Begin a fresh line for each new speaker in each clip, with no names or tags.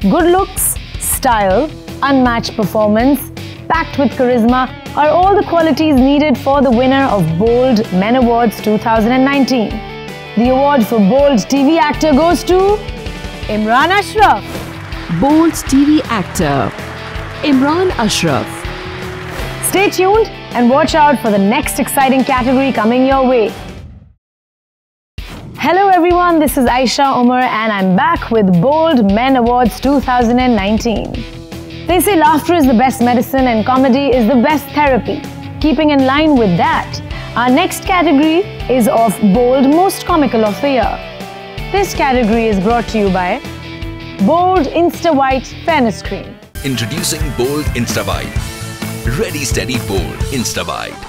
Good looks, style, unmatched performance, packed with charisma are all the qualities needed for the winner of Bold Men Awards 2019. The award for Bold TV Actor goes to Imran Ashraf.
Bold TV Actor Imran Ashraf.
Stay tuned and watch out for the next exciting category coming your way. Hello everyone, this is Aisha Umar and I'm back with Bold Men Awards 2019. They say laughter is the best medicine and comedy is the best therapy. Keeping in line with that, our next category is of Bold Most Comical of the Year. This category is brought to you by Bold Insta White Fairness Cream.
Introducing Bold Insta White. Ready, steady, bold Insta White.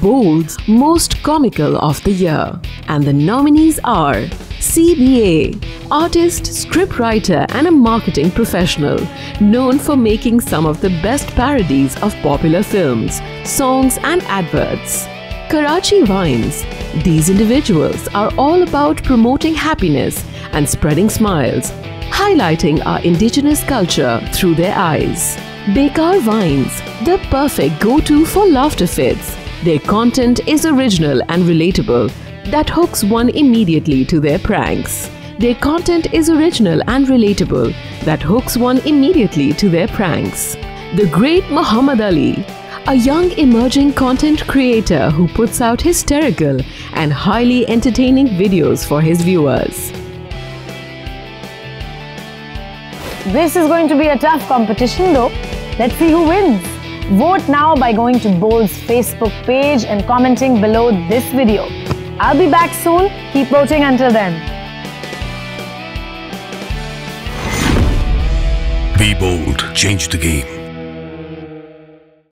Bold's Most Comical of the Year. And the nominees are CBA, artist, scriptwriter, and a marketing professional, known for making some of the best parodies of popular films, songs, and adverts. Karachi Vines. These individuals are all about promoting happiness and spreading smiles, highlighting our indigenous culture through their eyes. Bekar Vines, the perfect go to for laughter fits. Their content is original and relatable that hooks one immediately to their pranks. Their content is original and relatable that hooks one immediately to their pranks. The great Muhammad Ali, a young emerging content creator who puts out hysterical and highly entertaining videos for his viewers.
This is going to be a tough competition though. Let's see who wins. Vote now by going to Bold's Facebook page and commenting below this video. I'll be back soon. Keep voting until then.
Be bold. Change the game.